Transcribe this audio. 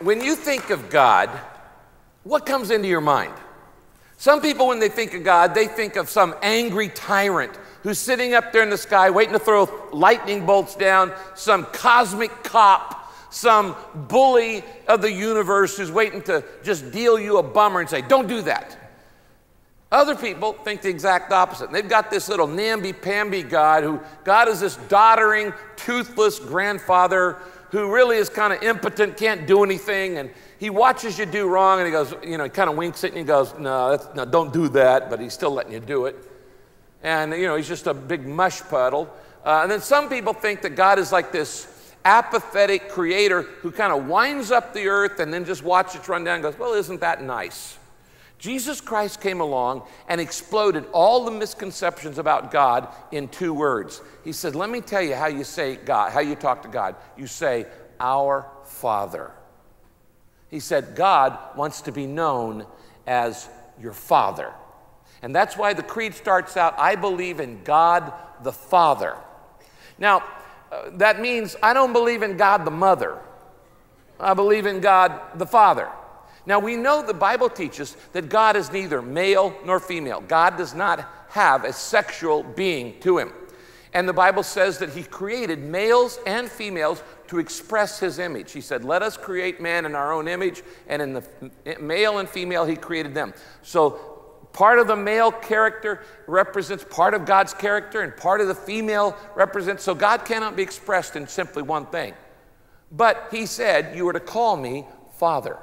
When you think of God, what comes into your mind? Some people, when they think of God, they think of some angry tyrant who's sitting up there in the sky waiting to throw lightning bolts down, some cosmic cop, some bully of the universe who's waiting to just deal you a bummer and say, Don't do that. Other people think the exact opposite. They've got this little namby-pamby God who God is this doddering, toothless grandfather who really is kind of impotent, can't do anything, and he watches you do wrong, and he goes, you know, he kind of winks at you and goes, no, no, don't do that, but he's still letting you do it. And, you know, he's just a big mush puddle. Uh, and then some people think that God is like this apathetic creator who kind of winds up the earth and then just watches it run down and goes, well, isn't that nice? Jesus Christ came along and exploded all the misconceptions about God in two words. He said, Let me tell you how you say God, how you talk to God. You say, Our Father. He said, God wants to be known as your Father. And that's why the creed starts out, I believe in God the Father. Now, uh, that means I don't believe in God the Mother. I believe in God the Father. Now, we know the Bible teaches that God is neither male nor female. God does not have a sexual being to him. And the Bible says that he created males and females to express his image. He said, Let us create man in our own image, and in the male and female, he created them. So, part of the male character represents part of God's character, and part of the female represents. So, God cannot be expressed in simply one thing. But he said, You are to call me Father.